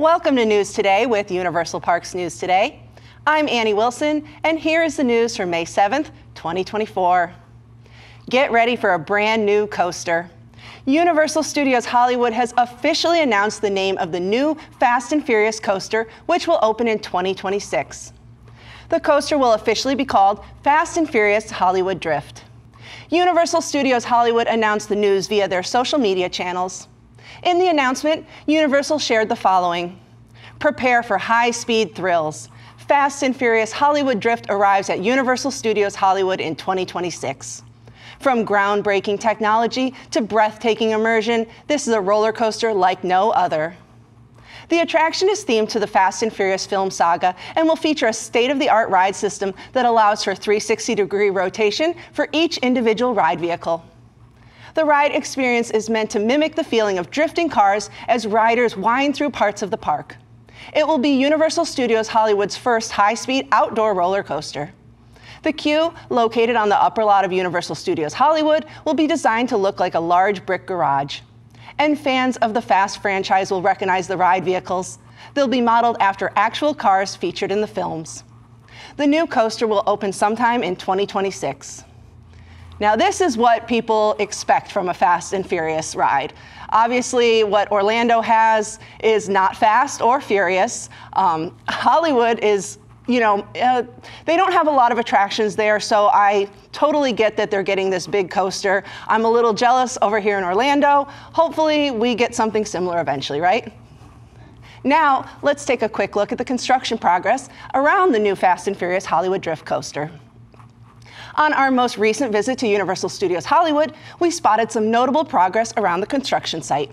Welcome to News Today with Universal Parks News Today. I'm Annie Wilson, and here is the news for May 7th, 2024. Get ready for a brand new coaster. Universal Studios Hollywood has officially announced the name of the new Fast and Furious coaster, which will open in 2026. The coaster will officially be called Fast and Furious Hollywood Drift. Universal Studios Hollywood announced the news via their social media channels. In the announcement, Universal shared the following Prepare for high speed thrills. Fast and Furious Hollywood Drift arrives at Universal Studios Hollywood in 2026. From groundbreaking technology to breathtaking immersion, this is a roller coaster like no other. The attraction is themed to the Fast and Furious film saga and will feature a state of the art ride system that allows for 360 degree rotation for each individual ride vehicle. The ride experience is meant to mimic the feeling of drifting cars as riders wind through parts of the park. It will be Universal Studios Hollywood's first high speed outdoor roller coaster. The queue, located on the upper lot of Universal Studios Hollywood, will be designed to look like a large brick garage. And fans of the Fast franchise will recognize the ride vehicles. They'll be modeled after actual cars featured in the films. The new coaster will open sometime in 2026. Now, this is what people expect from a Fast and Furious ride. Obviously, what Orlando has is not fast or furious. Um, Hollywood is, you know, uh, they don't have a lot of attractions there, so I totally get that they're getting this big coaster. I'm a little jealous over here in Orlando. Hopefully, we get something similar eventually, right? Now, let's take a quick look at the construction progress around the new Fast and Furious Hollywood Drift Coaster. On our most recent visit to Universal Studios Hollywood, we spotted some notable progress around the construction site.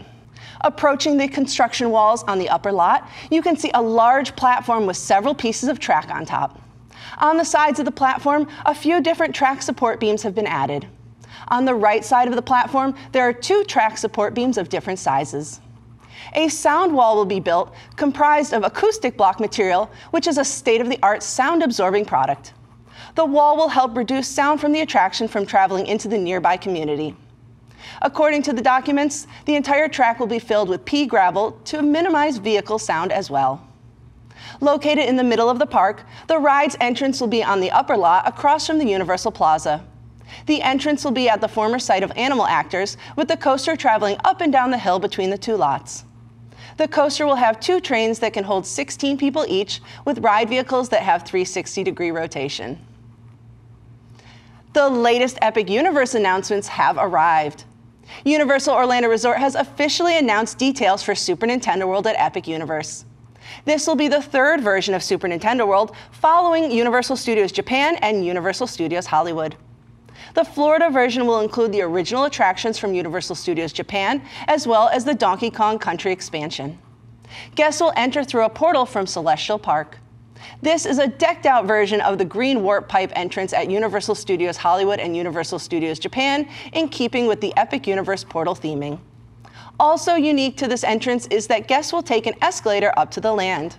Approaching the construction walls on the upper lot, you can see a large platform with several pieces of track on top. On the sides of the platform, a few different track support beams have been added. On the right side of the platform, there are two track support beams of different sizes. A sound wall will be built comprised of acoustic block material, which is a state of the art sound absorbing product. The wall will help reduce sound from the attraction from traveling into the nearby community. According to the documents, the entire track will be filled with pea gravel to minimize vehicle sound as well. Located in the middle of the park, the ride's entrance will be on the upper lot across from the Universal Plaza. The entrance will be at the former site of Animal Actors, with the coaster traveling up and down the hill between the two lots. The coaster will have two trains that can hold 16 people each, with ride vehicles that have 360 degree rotation. The latest Epic Universe announcements have arrived. Universal Orlando Resort has officially announced details for Super Nintendo World at Epic Universe. This will be the third version of Super Nintendo World, following Universal Studios Japan and Universal Studios Hollywood. The Florida version will include the original attractions from Universal Studios Japan, as well as the Donkey Kong Country expansion. Guests will enter through a portal from Celestial Park. This is a decked out version of the green warp pipe entrance at Universal Studios Hollywood and Universal Studios Japan, in keeping with the Epic Universe portal theming. Also unique to this entrance is that guests will take an escalator up to the land.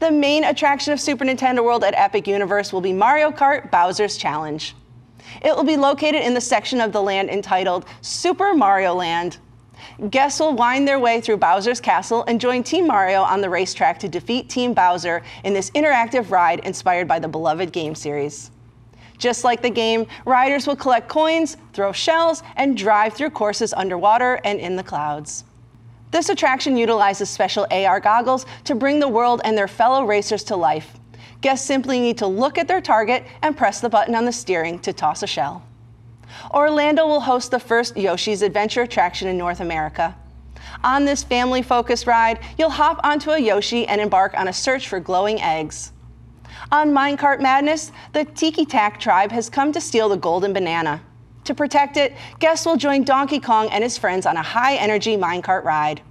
The main attraction of Super Nintendo World at Epic Universe will be Mario Kart Bowser's Challenge. It will be located in the section of the land entitled Super Mario Land. Guests will wind their way through Bowser's Castle and join Team Mario on the racetrack to defeat Team Bowser in this interactive ride inspired by the beloved game series. Just like the game, riders will collect coins, throw shells, and drive through courses underwater and in the clouds. This attraction utilizes special AR goggles to bring the world and their fellow racers to life. Guests simply need to look at their target and press the button on the steering to toss a shell. Orlando will host the first Yoshi's Adventure attraction in North America. On this family focused ride, you'll hop onto a Yoshi and embark on a search for glowing eggs. On Minecart Madness, the Tiki Tak tribe has come to steal the golden banana. To protect it, guests will join Donkey Kong and his friends on a high energy minecart ride.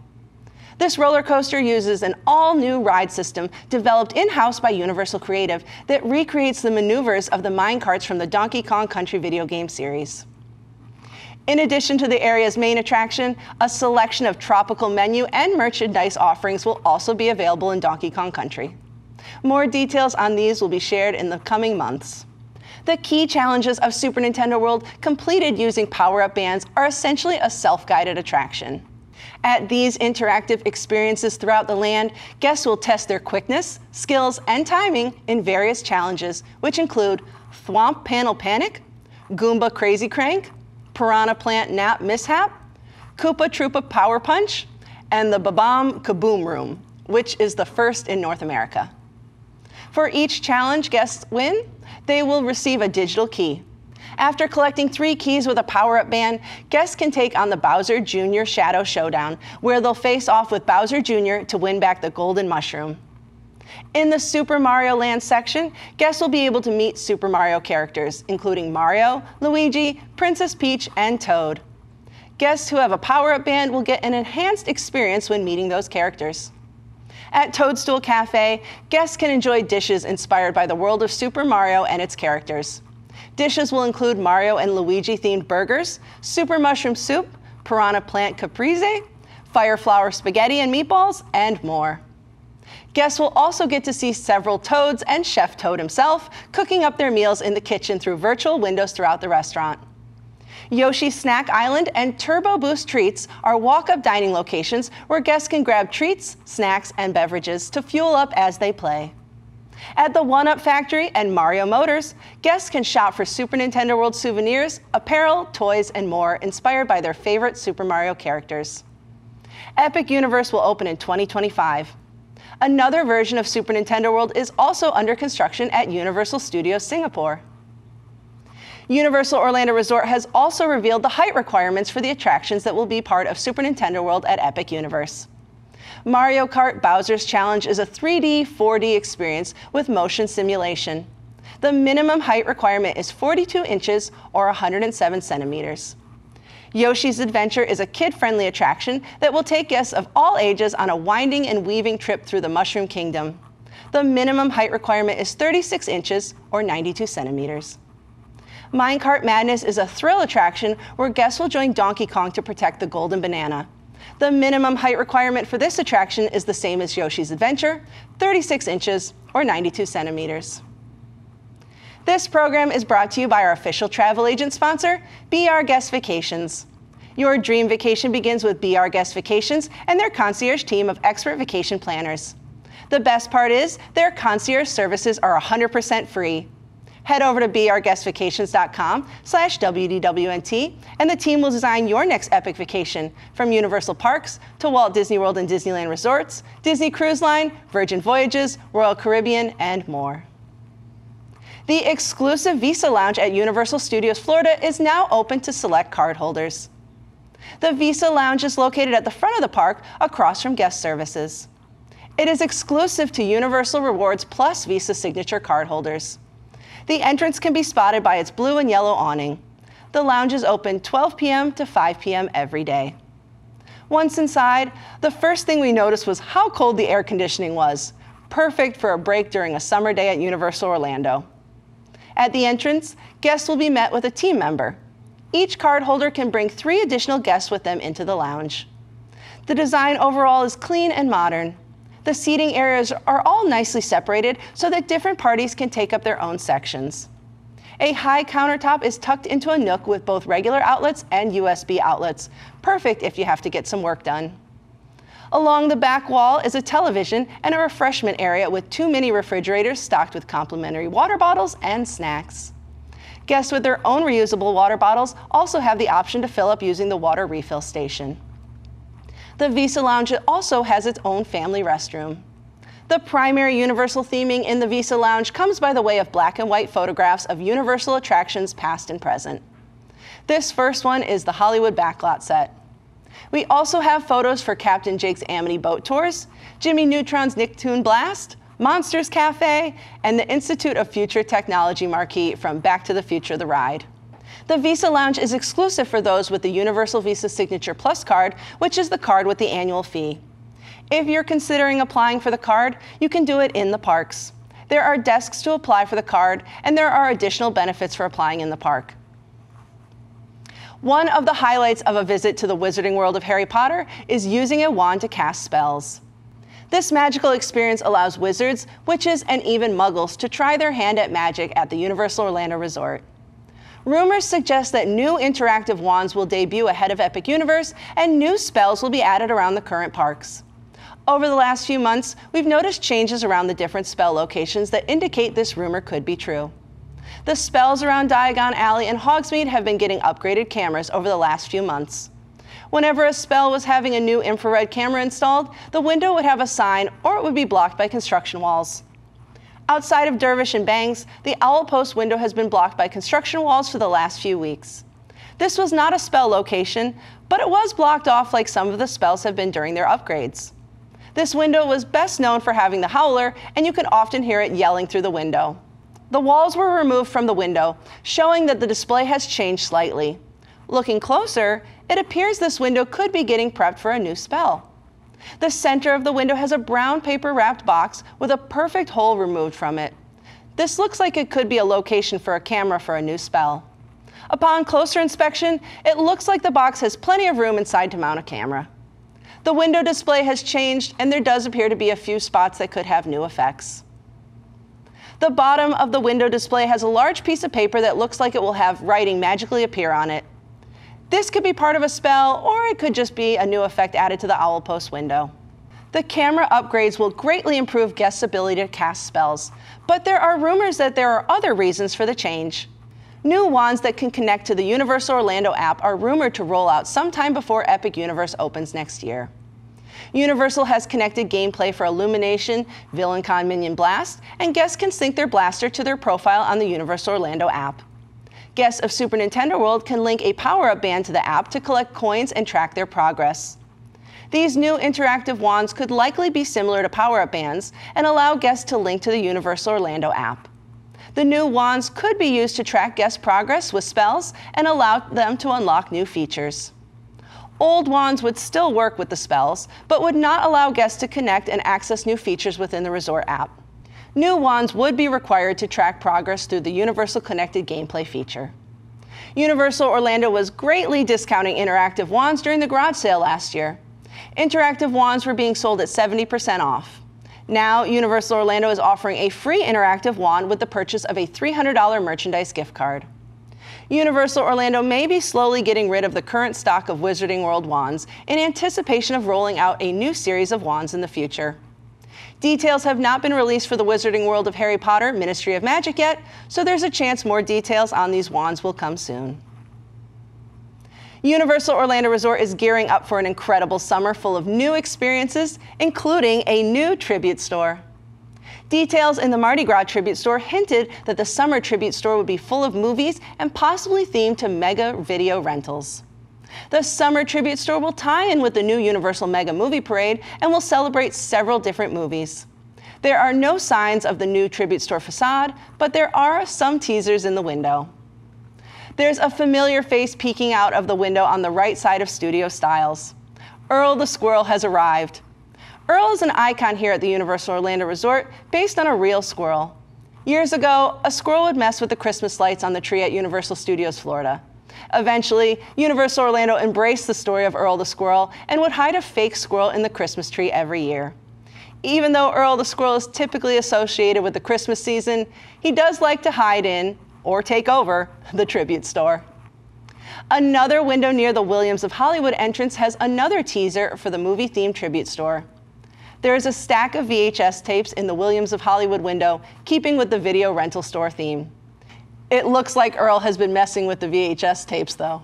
This roller coaster uses an all new ride system developed in house by Universal Creative that recreates the maneuvers of the minecarts from the Donkey Kong Country video game series. In addition to the area's main attraction, a selection of tropical menu and merchandise offerings will also be available in Donkey Kong Country. More details on these will be shared in the coming months. The key challenges of Super Nintendo World completed using power up bands are essentially a self guided attraction. At these interactive experiences throughout the land, guests will test their quickness, skills, and timing in various challenges, which include Thwomp Panel Panic, Goomba Crazy Crank, Piranha Plant Nap Mishap, Koopa Troopa Power Punch, and the Bob-omb Kaboom Room, which is the first in North America. For each challenge guests win, they will receive a digital key. After collecting three keys with a power up band, guests can take on the Bowser Jr. Shadow Showdown, where they'll face off with Bowser Jr. to win back the Golden Mushroom. In the Super Mario Land section, guests will be able to meet Super Mario characters, including Mario, Luigi, Princess Peach, and Toad. Guests who have a power up band will get an enhanced experience when meeting those characters. At Toadstool Cafe, guests can enjoy dishes inspired by the world of Super Mario and its characters. Dishes will include Mario and Luigi themed burgers, super mushroom soup, piranha plant caprese, fire flower spaghetti and meatballs, and more. Guests will also get to see several Toads and Chef Toad himself cooking up their meals in the kitchen through virtual windows throughout the restaurant. Yoshi Snack Island and Turbo Boost Treats are walk up dining locations where guests can grab treats, snacks, and beverages to fuel up as they play. At the One Up Factory and Mario Motors, guests can shop for Super Nintendo World souvenirs, apparel, toys, and more inspired by their favorite Super Mario characters. Epic Universe will open in 2025. Another version of Super Nintendo World is also under construction at Universal Studios Singapore. Universal Orlando Resort has also revealed the height requirements for the attractions that will be part of Super Nintendo World at Epic Universe. Mario Kart Bowser's Challenge is a 3D, 4D experience with motion simulation. The minimum height requirement is 42 inches or 107 centimeters. Yoshi's Adventure is a kid friendly attraction that will take guests of all ages on a winding and weaving trip through the Mushroom Kingdom. The minimum height requirement is 36 inches or 92 centimeters. Minecart Madness is a thrill attraction where guests will join Donkey Kong to protect the Golden Banana. The minimum height requirement for this attraction is the same as Yoshi's Adventure 36 inches or 92 centimeters. This program is brought to you by our official travel agent sponsor, Be Our Guest Vacations. Your dream vacation begins with Be Our Guest Vacations and their concierge team of expert vacation planners. The best part is their concierge services are 100% free. Head over to beourguestvacations.com slash WDWNT and the team will design your next epic vacation from Universal Parks to Walt Disney World and Disneyland Resorts, Disney Cruise Line, Virgin Voyages, Royal Caribbean, and more. The exclusive Visa Lounge at Universal Studios Florida is now open to select cardholders. The Visa Lounge is located at the front of the park across from guest services. It is exclusive to Universal Rewards Plus Visa Signature cardholders. The entrance can be spotted by its blue and yellow awning. The lounge is open 12 p.m. to 5 p.m. every day. Once inside, the first thing we noticed was how cold the air conditioning was, perfect for a break during a summer day at Universal Orlando. At the entrance, guests will be met with a team member. Each cardholder can bring three additional guests with them into the lounge. The design overall is clean and modern. The seating areas are all nicely separated so that different parties can take up their own sections. A high countertop is tucked into a nook with both regular outlets and USB outlets, perfect if you have to get some work done. Along the back wall is a television and a refreshment area with two mini refrigerators stocked with complimentary water bottles and snacks. Guests with their own reusable water bottles also have the option to fill up using the water refill station. The Visa Lounge also has its own family restroom. The primary Universal theming in the Visa Lounge comes by the way of black and white photographs of Universal attractions past and present. This first one is the Hollywood backlot set. We also have photos for Captain Jake's Amity Boat Tours, Jimmy Neutron's Nicktoon Blast, Monsters Cafe, and the Institute of Future Technology marquee from Back to the Future The Ride. The Visa Lounge is exclusive for those with the Universal Visa Signature Plus card, which is the card with the annual fee. If you're considering applying for the card, you can do it in the parks. There are desks to apply for the card, and there are additional benefits for applying in the park. One of the highlights of a visit to the wizarding world of Harry Potter is using a wand to cast spells. This magical experience allows wizards, witches, and even muggles to try their hand at magic at the Universal Orlando Resort. Rumors suggest that new interactive wands will debut ahead of Epic Universe and new spells will be added around the current parks. Over the last few months, we've noticed changes around the different spell locations that indicate this rumor could be true. The spells around Diagon Alley and Hogsmeade have been getting upgraded cameras over the last few months. Whenever a spell was having a new infrared camera installed, the window would have a sign or it would be blocked by construction walls. Outside of Dervish and Banges, the Owl Post window has been blocked by construction walls for the last few weeks. This was not a spell location, but it was blocked off like some of the spells have been during their upgrades. This window was best known for having the howler, and you can often hear it yelling through the window. The walls were removed from the window, showing that the display has changed slightly. Looking closer, it appears this window could be getting prepped for a new spell. The center of the window has a brown paper wrapped box with a perfect hole removed from it. This looks like it could be a location for a camera for a new spell. Upon closer inspection, it looks like the box has plenty of room inside to mount a camera. The window display has changed and there does appear to be a few spots that could have new effects. The bottom of the window display has a large piece of paper that looks like it will have writing magically appear on it. This could be part of a spell, or it could just be a new effect added to the Owl Post window. The camera upgrades will greatly improve guests' ability to cast spells, but there are rumors that there are other reasons for the change. New wands that can connect to the Universal Orlando app are rumored to roll out sometime before Epic Universe opens next year. Universal has connected gameplay for Illumination, VillainCon Minion Blast, and guests can sync their blaster to their profile on the Universal Orlando app. Guests of Super Nintendo World can link a power-up band to the app to collect coins and track their progress. These new interactive wands could likely be similar to power-up bands and allow guests to link to the Universal Orlando app. The new wands could be used to track guest progress with spells and allow them to unlock new features. Old wands would still work with the spells, but would not allow guests to connect and access new features within the resort app new wands would be required to track progress through the Universal Connected Gameplay feature. Universal Orlando was greatly discounting interactive wands during the garage sale last year. Interactive wands were being sold at 70% off. Now, Universal Orlando is offering a free interactive wand with the purchase of a $300 merchandise gift card. Universal Orlando may be slowly getting rid of the current stock of Wizarding World wands in anticipation of rolling out a new series of wands in the future. Details have not been released for the Wizarding World of Harry Potter Ministry of Magic yet, so there's a chance more details on these wands will come soon. Universal Orlando Resort is gearing up for an incredible summer full of new experiences, including a new tribute store. Details in the Mardi Gras tribute store hinted that the summer tribute store would be full of movies and possibly themed to mega video rentals. The Summer Tribute Store will tie in with the new Universal Mega Movie Parade and will celebrate several different movies. There are no signs of the new Tribute Store facade, but there are some teasers in the window. There's a familiar face peeking out of the window on the right side of Studio Styles. Earl the Squirrel has arrived. Earl is an icon here at the Universal Orlando Resort based on a real squirrel. Years ago, a squirrel would mess with the Christmas lights on the tree at Universal Studios Florida. Eventually, Universal Orlando embraced the story of Earl the Squirrel and would hide a fake squirrel in the Christmas tree every year. Even though Earl the Squirrel is typically associated with the Christmas season, he does like to hide in, or take over, the tribute store. Another window near the Williams of Hollywood entrance has another teaser for the movie themed tribute store. There is a stack of VHS tapes in the Williams of Hollywood window, keeping with the video rental store theme. It looks like Earl has been messing with the VHS tapes, though.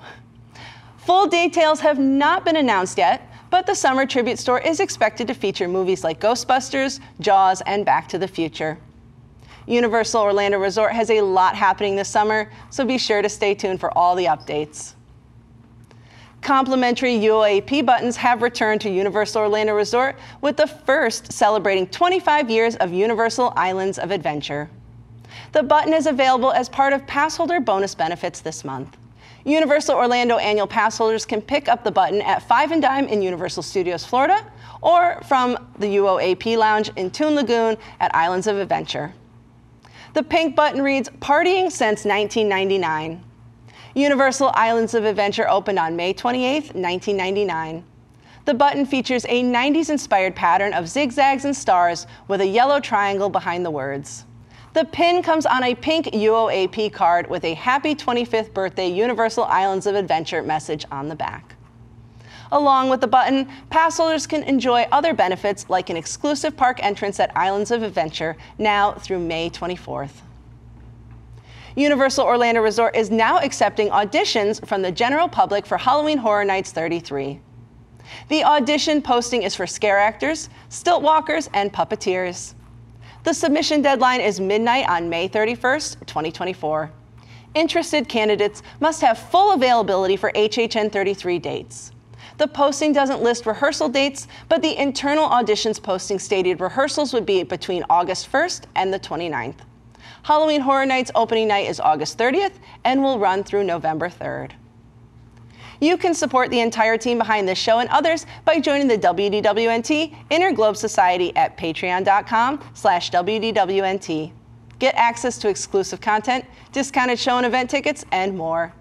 Full details have not been announced yet, but the summer tribute store is expected to feature movies like Ghostbusters, Jaws, and Back to the Future. Universal Orlando Resort has a lot happening this summer, so be sure to stay tuned for all the updates. Complimentary UOAP buttons have returned to Universal Orlando Resort with the first celebrating 25 years of Universal Islands of Adventure. The button is available as part of passholder bonus benefits this month. Universal Orlando annual pass holders can pick up the button at 5 and Dime in Universal Studios Florida or from the UOAP Lounge in Toon Lagoon at Islands of Adventure. The pink button reads Partying Since 1999. Universal Islands of Adventure opened on May 28, 1999. The button features a 90s inspired pattern of zigzags and stars with a yellow triangle behind the words. The pin comes on a pink UOAP card with a happy 25th birthday Universal Islands of Adventure message on the back. Along with the button, pass holders can enjoy other benefits like an exclusive park entrance at Islands of Adventure now through May 24th. Universal Orlando Resort is now accepting auditions from the general public for Halloween Horror Nights 33. The audition posting is for scare actors, stilt walkers, and puppeteers. The submission deadline is midnight on May 31st, 2024. Interested candidates must have full availability for HHN 33 dates. The posting doesn't list rehearsal dates, but the internal auditions posting stated rehearsals would be between August 1st and the 29th. Halloween Horror Nights opening night is August 30th and will run through November 3rd. You can support the entire team behind this show and others by joining the WDWNT Inner Globe Society at patreon.com slash WDWNT. Get access to exclusive content, discounted show and event tickets, and more.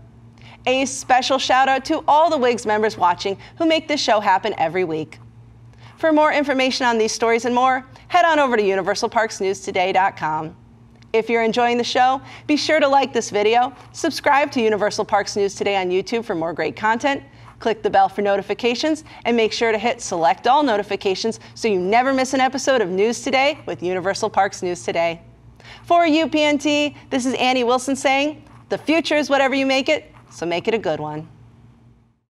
A special shout out to all the WIGS members watching who make this show happen every week. For more information on these stories and more, head on over to universalparksnewstoday.com. If you're enjoying the show, be sure to like this video, subscribe to Universal Parks News Today on YouTube for more great content, click the bell for notifications, and make sure to hit select all notifications so you never miss an episode of News Today with Universal Parks News Today. For UPNT, this is Annie Wilson saying, the future is whatever you make it, so make it a good one.